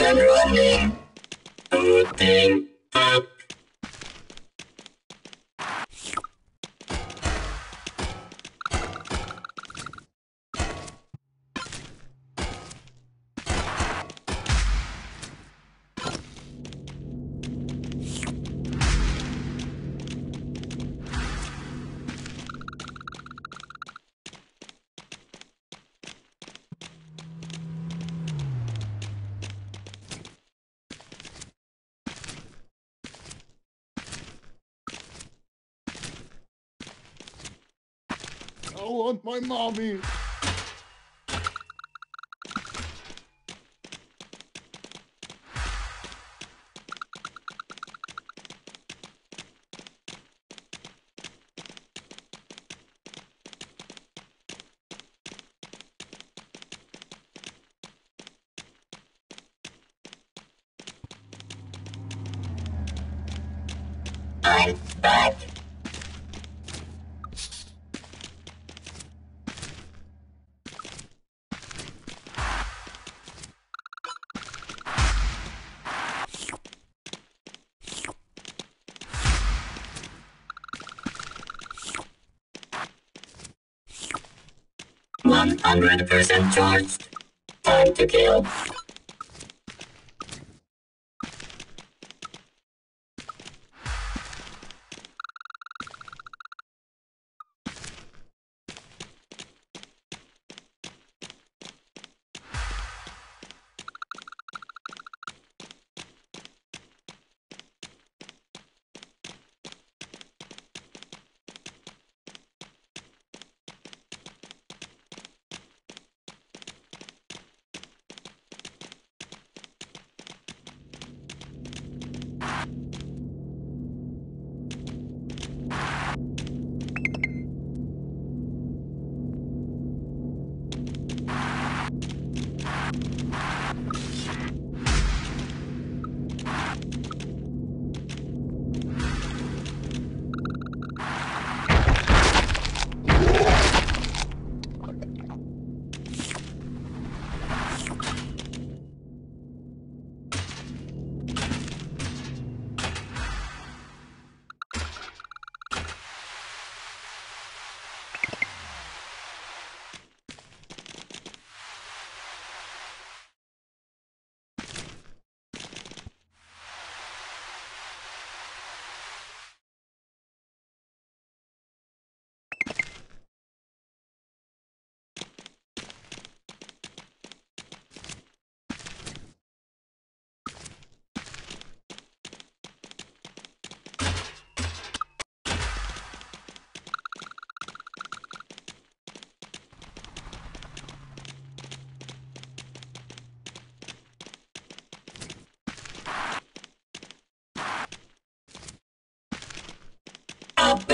Up I want my mommy. I'm back. One hundred percent charged. Time to kill.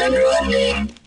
And.